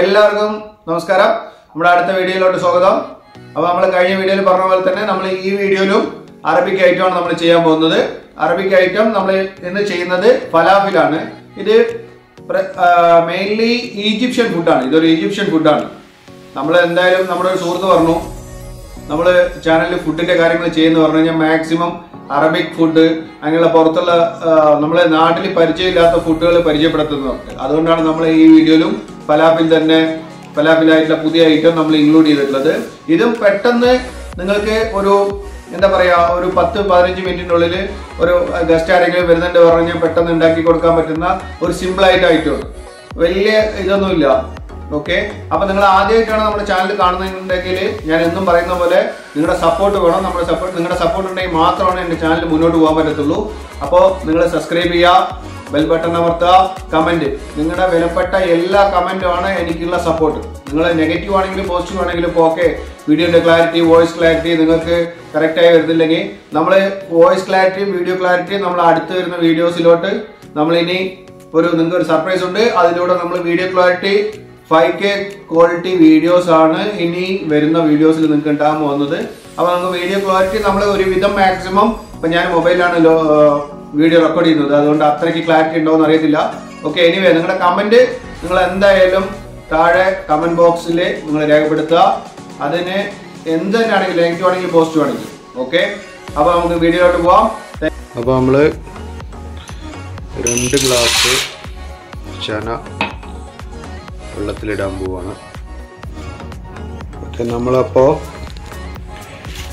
എല്ലാവർക്കും നമസ്കാരം. നമ്മുടെ അടുത്ത വീഡിയോയിലോട്ട് സ്വാഗതം. അപ്പോൾ നമ്മൾ കഴിഞ്ഞ വീഡിയോയിൽ പറഞ്ഞ പോലെ തന്നെ നമ്മൾ ഈ വീഡിയോയിലും അറബിക് ഐറ്റമാണ് നമ്മൾ ചെയ്യാൻ പോകുന്നത്. അറബിക് ഐറ്റം നമ്മൾ ഇന്ന് ചെയ്യുന്നത് ഫലാഫിലാണ്. ഇത് മെയിൻലി ഈജിപ്ഷ്യൻ ഫുഡാണ് ഇതൊരു ഈജിപ്ഷ്യൻ ഫുഡാണ് നമ്മൾ എന്തായാലും നമ്മുടെ ഒരു സുഹൃത്ത് പറഞ്ഞു നമ്മൾ ചാനലിൽ ഫുഡിന്റെ കാര്യങ്ങൾ ചെയ്യുന്ന പറഞ്ഞു കഴിഞ്ഞാൽ മാക്സിമം അറബിക് ഫുഡ് അങ്ങനെയുള്ള പുറത്തുള്ള നമ്മളെ നാട്ടിൽ പരിചയമില്ലാത്ത ഫുഡുകൾ പരിചയപ്പെടുത്തുന്നുണ്ട് അതുകൊണ്ടാണ് നമ്മൾ ഈ വീഡിയോയിലും ഫലാഫിൽ തന്നെ ഫലാഫിലായിട്ടുള്ള പുതിയ ഐറ്റം നമ്മൾ ഇൻക്ലൂഡ് ചെയ്തിട്ടുള്ളത്. ഇതും പെട്ടെന്ന് നിങ്ങൾക്ക് ഒരു എന്താ പറയുക ഒരു പത്ത് പതിനഞ്ച് മിനിറ്റിനുള്ളിൽ ഒരു ഗസ്റ്റ് ആരെങ്കിലും വരുന്നുണ്ട് പറഞ്ഞാൽ പെട്ടെന്ന് ഉണ്ടാക്കി കൊടുക്കാൻ പറ്റുന്ന ഒരു സിമ്പിൾ ആയിട്ട് ഐറ്റമാണ് വലിയ ഇതൊന്നുമില്ല. ഓക്കെ അപ്പം നിങ്ങൾ ആദ്യമായിട്ടാണ് നമ്മുടെ ചാനൽ കാണുന്നുണ്ടെങ്കിൽ ഞാൻ എന്നും പറയുന്ന പോലെ നിങ്ങളുടെ സപ്പോർട്ട് വേണം. നമ്മുടെ സപ്പോർട്ട് നിങ്ങളുടെ സപ്പോർട്ട് ഉണ്ടെങ്കിൽ മാത്രമാണ് എന്റെ ചാനൽ മുന്നോട്ട് പോകാൻ പറ്റത്തുള്ളൂ. അപ്പോൾ നിങ്ങൾ സബ്സ്ക്രൈബ് ചെയ്യുക. ബെൽ ബട്ടൺ അമർത്തുക കമന്റ് നിങ്ങളുടെ വിലപ്പെട്ട എല്ലാ കമന്റും ആണ് എനിക്കുള്ള സപ്പോർട്ട് നിങ്ങൾ നെഗറ്റീവ് ആണെങ്കിലും പോസിറ്റീവ് ആണെങ്കിലും ഓക്കെ വീഡിയോന്റെ ക്ലാരിറ്റി വോയിസ് ക്ലാരിറ്റി നിങ്ങൾക്ക് കറക്റ്റായി വരുന്നില്ലെങ്കിൽ നമ്മൾ വോയിസ് ക്ലാരിറ്റിയും വീഡിയോ ക്ലാരിറ്റിയും നമ്മൾ അടുത്ത് വരുന്ന വീഡിയോസിലോട്ട് നമ്മൾ ഇനി ഒരു നിങ്ങൾക്ക് ഒരു സർപ്രൈസ് ഉണ്ട്. അതിലൂടെ നമ്മൾ video clarity five K quality videos ആണ് ഇനി വരുന്ന വീഡിയോസിൽ നിങ്ങൾക്ക് ഉണ്ടാകാൻ പോകുന്നത്. അപ്പൊ നമുക്ക് വീഡിയോ ക്വാളിറ്റി നമ്മൾ ഒരുവിധം മാക്സിമം ഇപ്പൊ ഞാൻ മൊബൈലാണ് വീഡിയോ റെക്കോർഡ് ചെയ്യുന്നത്. അതുകൊണ്ട് അത്രയ്ക്ക് ക്ലാരിറ്റി ഉണ്ടോ എന്ന് അറിയത്തില്ല. ഓക്കെ എനിവേ നിങ്ങളുടെ കമന്റ് നിങ്ങൾ എന്തായാലും താഴെ കമന്റ് ബോക്സിൽ നിങ്ങൾ രേഖപ്പെടുത്തുക. അതിന് എന്ത് തന്നെയാണെങ്കിലും നെഗറ്റീവ് ആണെങ്കിലും പോസിറ്റീവ് ഓക്കെ അപ്പൊ നമുക്ക് വീഡിയോയിലോട്ട് പോവാം. അപ്പോൾ നമ്മൾ രണ്ട് ഗ്ലാസ് ചന വെള്ളത്തിലിടാൻ പോവാണ്. ഓക്കെ നമ്മളപ്പോൾ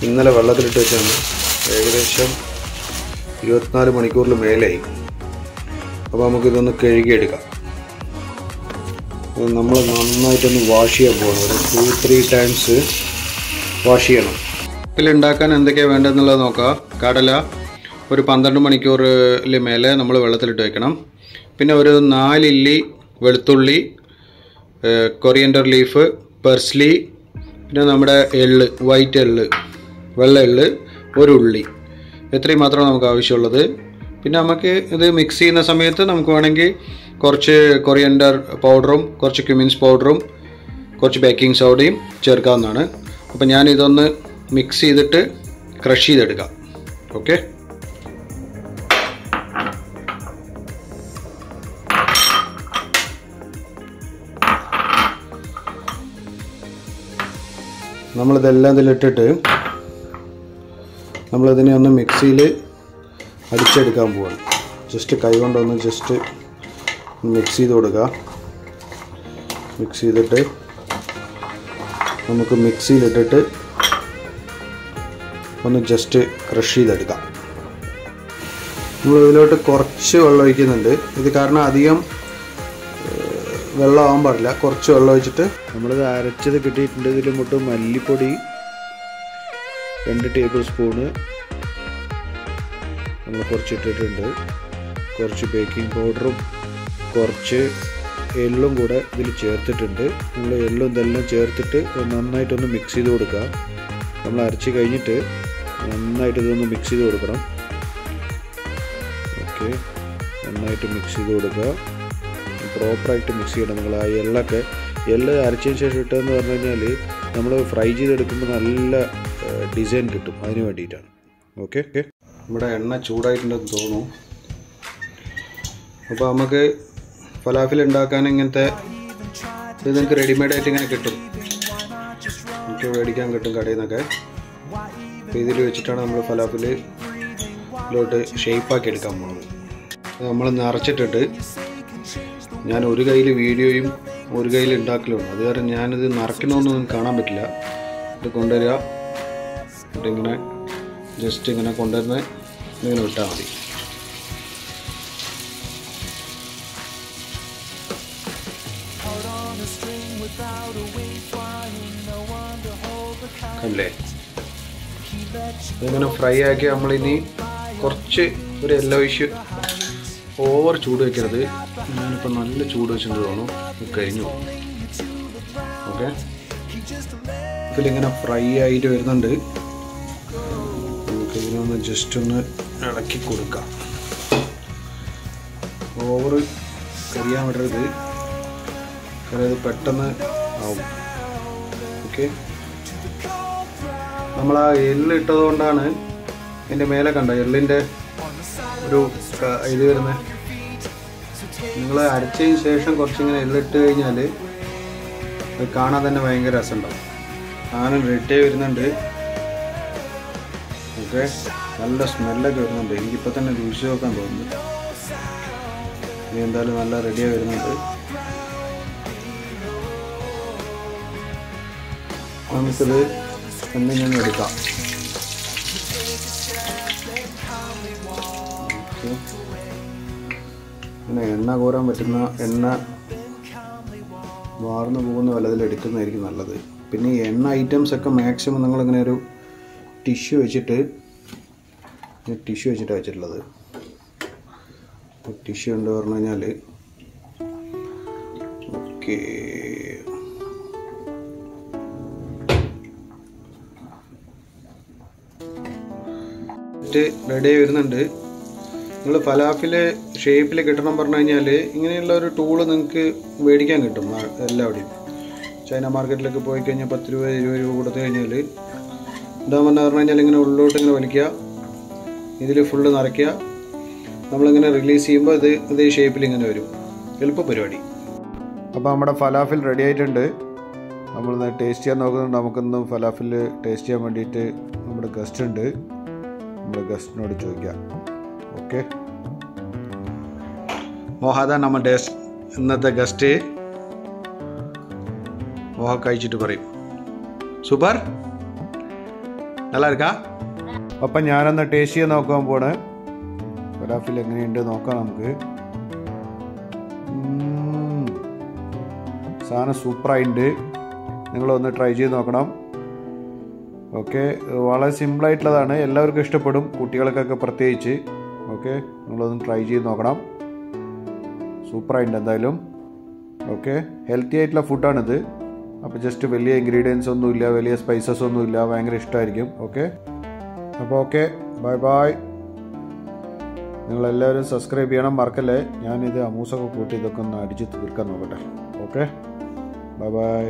ഇന്നലെ വെള്ളത്തിലിട്ട് വെച്ചാണ് ഏകദേശം ഇരുപത്തിനാല് മണിക്കൂറിൽ മേലായി. അപ്പോൾ നമുക്കിതൊന്ന് കഴുകിയെടുക്കാം. നമ്മൾ നന്നായിട്ടൊന്ന് വാഷ് ചെയ്യാൻ പോകണം ഒരു ടു ത്രീ ടൈംസ് വാഷ് ചെയ്യണം. ഉണ്ടാക്കാൻ എന്തൊക്കെയാണ് വേണ്ടതെന്നുള്ളത് നോക്കാം. കടല ഒരു പന്ത്രണ്ട് മണിക്കൂറിൽ മേലെ നമ്മൾ വെള്ളത്തിലിട്ട് വെക്കണം. പിന്നെ ഒരു നാലില്ലി വെളുത്തുള്ളി കൊറിയൻഡർ ലീഫ് പെർസ്ലി പിന്നെ നമ്മുടെ എള്ള് വൈറ്റ് എള്ള് വെള്ള എള്ള് ഒരു ഉള്ളി. ഇത്രയും മാത്രമാണ് നമുക്ക് ആവശ്യമുള്ളത്. പിന്നെ നമുക്ക് ഇത് മിക്സ് ചെയ്യുന്ന സമയത്ത് നമുക്ക് വേണമെങ്കിൽ കുറച്ച് കൊറിയൻഡർ പൗഡറും കുറച്ച് ക്യുമിൻസ് പൗഡറും കുറച്ച് ബേക്കിംഗ് സോഡയും ചേർക്കാവുന്നതാണ്. അപ്പോൾ ഞാൻ ഇതൊന്ന് മിക്സ് ചെയ്തിട്ട് ക്രഷ് ചെയ്തെടുക്കാം. ഓക്കെ നമ്മളിതെല്ലാം ഇതിലിട്ടിട്ട് നമ്മളിതിനെ ഒന്ന് മിക്സിയിൽ അടിച്ചെടുക്കാൻ പോവാണ്. ജസ്റ്റ് കൈ കൊണ്ടൊന്ന് ജസ്റ്റ് മിക്സ് ചെയ്ത് കൊടുക്കുക മിക്സ് ചെയ്തിട്ട് നമുക്ക് മിക്സിയിലിട്ടിട്ട് ഒന്ന് ജസ്റ്റ് ക്രഷ് ചെയ്തെടുക്കാം. നമ്മൾ ഇതിലോട്ട് കുറച്ച് വെള്ളം ഒഴിക്കുന്നുണ്ട്. ഇത് കാരണം അധികം വെള്ളം ആവാൻ പാടില്ല. കുറച്ച് വെള്ളം ഒഴിച്ചിട്ട് നമ്മളിത് അരച്ചത് കിട്ടിയിട്ടുണ്ട്. ഇതിൽ മുട്ട് മല്ലിപ്പൊടി രണ്ട് ടേബിൾ സ്പൂണ് നമ്മൾ കുറച്ചിട്ടിട്ടുണ്ട്. കുറച്ച് ബേക്കിംഗ് പൗഡറും കുറച്ച് എള്ളും കൂടെ ഇതിൽ ചേർത്തിട്ടുണ്ട്. നമ്മൾ എള്ളും ഇതെല്ലാം ചേർത്തിട്ട് നന്നായിട്ടൊന്ന് മിക്സ് ചെയ്ത് കൊടുക്കുക നമ്മൾ അരച്ച് കഴിഞ്ഞിട്ട് നന്നായിട്ട് ഇതൊന്ന് മിക്സ് ചെയ്ത് കൊടുക്കണം. ഓക്കെ നന്നായിട്ട് മിക്സ് ചെയ്ത് കൊടുക്കുക. പ്രോപ്പറായിട്ട് മിക്സ് ചെയ്യണം നിങ്ങൾ ആ എള്ളൊക്കെ. എള്ള് അരച്ചതിന് ശേഷം ഇട്ടതെന്ന് പറഞ്ഞു കഴിഞ്ഞാൽ നമ്മൾ ഫ്രൈ ചെയ്തെടുക്കുമ്പോൾ നല്ല ഡിസൈൻ കിട്ടും അതിന് വേണ്ടിയിട്ടാണ്. ഓക്കെ ഓക്കെ നമ്മുടെ എണ്ണ ചൂടായിട്ടുണ്ടെന്ന് തോന്നുന്നു. അപ്പോൾ നമുക്ക് ഫലാഫിൽ ഉണ്ടാക്കാൻ ഇങ്ങനത്തെ ഇത് നിങ്ങൾക്ക് റെഡിമെയ്ഡ് ആയിട്ട് ഇങ്ങനെ കിട്ടും. നമുക്ക് മേടിക്കാൻ കിട്ടും കടയിൽ നിന്നൊക്കെ അപ്പോൾ ഇതിൽ വെച്ചിട്ടാണ് നമ്മൾ ഫലാഫിലോട്ട് ഷേപ്പാക്കി എടുക്കാൻ പോകുന്നത്. നമ്മൾ നിറച്ചിട്ടിട്ട് ഞാൻ ഒരു കയ്യിൽ വീഡിയോയും ഒരു കയ്യിൽ ഉണ്ടാക്കലുണ്ട്. അത് കാരണം ഞാനിത് നിറയ്ക്കണമെന്നൊന്നും കാണാൻ പറ്റില്ല. ഇത് കൊണ്ടുവരിക. എന്നിട്ട് ഇങ്ങനെ ജസ്റ്റ് ഇങ്ങനെ കൊണ്ടുവരുന്ന ഇങ്ങനെ വിട്ടാൽ മതി. കണ്ടില്ലേ? ഇതിങ്ങനെ ഫ്രൈ ആക്കി നമ്മളിനി കുറച്ച് ഒരു യെല്ലോയിഷ് ഓവർ ചൂട് വെക്കരുത്. ഞാനിപ്പോൾ നല്ല ചൂട് വെച്ചിട്ട് തോന്നുന്നു. കഴിഞ്ഞു ഓക്കെ ഇതിലിങ്ങനെ ഫ്രൈ ആയിട്ട് വരുന്നുണ്ട്. ഇതിനൊന്ന് ജസ്റ്റ് ഒന്ന് ഇളക്കി കൊടുക്കാം. ഓവർ കരിയാൻ വിടരുത്. അതായത് പെട്ടെന്ന് ആവും. ഓക്കെ നമ്മൾ ആ എള്ള് ഇട്ടത് കൊണ്ടാണ് ഇതിന്റെ മേലെ കണ്ട? എള്ളിന്റെ ഒരു ഇത് വരുന്നത് നിങ്ങൾ അരച്ചതിന് ശേഷം കുറച്ചിങ്ങനെ എല്ലിട്ട് കഴിഞ്ഞാൽ അത് കാണാൻ തന്നെ ഭയങ്കര രസമുണ്ടാവും. ആന റെഡി വരുന്നുണ്ട്. ഓക്കെ നല്ല സ്മെല്ലൊക്കെ വരുന്നുണ്ട്. എനിക്കിപ്പോൾ തന്നെ രുചി നോക്കാൻ തോന്നുന്നു. ഇനി എന്തായാലും നല്ല റെഡിയായി വരുന്നുണ്ട്. നമുക്കിത് എന്തെങ്കിലും എടുക്കാം. പിന്നെ എണ്ണ കോരാൻ പറ്റുന്ന എണ്ണ വാർന്നു പോകുന്ന വല്ലതിൽ എടുക്കുന്നതായിരിക്കും നല്ലത്. പിന്നെ ഈ എണ്ണ ഐറ്റംസ് ഒക്കെ മാക്സിമം നിങ്ങളിങ്ങനെ ഒരു ടിഷ്യൂ വെച്ചിട്ട് ടിഷ്യൂ വെച്ചിട്ട് വെച്ചിട്ടുള്ളത്. ടിഷ്യൂ ഉണ്ട് പറഞ്ഞു കഴിഞ്ഞാൽ ഓക്കെ. റെഡി വരുന്നുണ്ട്. നിങ്ങൾ ഫലാഫിൽ ഷേപ്പിൽ കിട്ടണം പറഞ്ഞു കഴിഞ്ഞാൽ ഇങ്ങനെയുള്ള ഒരു ടൂൾ നിങ്ങൾക്ക് മേടിക്കാൻ കിട്ടും എല്ലാവിടെയും. ചൈന മാർക്കറ്റിലൊക്കെ പോയി കഴിഞ്ഞാൽ പത്ത് രൂപ ഇരുപത് രൂപ കൊടുത്തു കഴിഞ്ഞാൽ എന്താണെന്ന് പറഞ്ഞു കഴിഞ്ഞാൽ ഇങ്ങനെ ഉള്ളിലോട്ട് ഇങ്ങനെ വലിക്കുക. ഇതിൽ ഫുള്ള് നിറയ്ക്കുക. നമ്മളിങ്ങനെ റിലീസ് ചെയ്യുമ്പോൾ ഇത് ഇതേ ഷേപ്പിൽ ഇങ്ങനെ വരും. എളുപ്പ പരിപാടി. അപ്പോൾ നമ്മുടെ ഫലാഫിൽ റെഡി ആയിട്ടുണ്ട്. നമ്മൾ ടേസ്റ്റ് ചെയ്യാൻ നോക്കുന്നുണ്ട്. നമുക്കിന്ന് ഫലാഫിൽ ടേസ്റ്റ് ചെയ്യാൻ വേണ്ടിയിട്ട് നമ്മുടെ ഗസ്റ്റ് ഉണ്ട്. നമ്മുടെ ഗസ്റ്റിനോട് ചോദിക്കാം. ഓക്കെ മോഹാദ നമ്മൾ ടേസ്റ്റ് ഇന്നത്തെ ഗസ്റ്റ് മോഹ കഴിച്ചിട്ട് പറയും. സൂപ്പർ നല്ല ഇരിക്കാ അപ്പം ഞാനൊന്ന് ടേസ്റ്റ് ചെയ്ത് നോക്കാൻ പോണ്. ഫലാഫിൽ എങ്ങനെയുണ്ട് നോക്കാം നമുക്ക്. സാധനം സൂപ്പറായിട്ടുണ്ട് നിങ്ങളൊന്ന് ട്രൈ ചെയ്ത് നോക്കണം. ഓക്കെ. വളരെ സിമ്പിളായിട്ടുള്ളതാണ്. എല്ലാവർക്കും ഇഷ്ടപ്പെടും കുട്ടികൾക്കൊക്കെ പ്രത്യേകിച്ച്. ഓക്കെ. നിങ്ങളൊന്ന് ട്രൈ ചെയ്ത് നോക്കണം. സൂപ്പറായിട്ടുണ്ട് എന്തായാലും. ഓക്കെ. ഹെൽത്തി ആയിട്ടുള്ള ഫുഡാണിത്. അപ്പോൾ ജസ്റ്റ് വലിയ ഇൻഗ്രീഡിയൻസ് ഒന്നുമില്ല വലിയ സ്പൈസസ് ഒന്നുമില്ല ഭയങ്കര ഇഷ്ടമായിരിക്കും ഓക്കെ അപ്പോൾ ഓക്കെ ബൈ ബൈ നിങ്ങളെല്ലാവരും സബ്സ്ക്രൈബ് ചെയ്യണം മറക്കല്ലേ? ഞാനിത് അമൂസൊക്കെ കൂട്ടി ഇതൊക്കെ ഒന്ന് അടിച്ച് തീർക്കാൻ നോക്കട്ടെ. Okay bye by